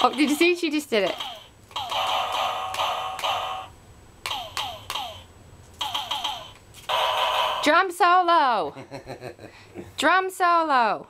Oh, did you see? She just did it. Drum solo. Drum solo.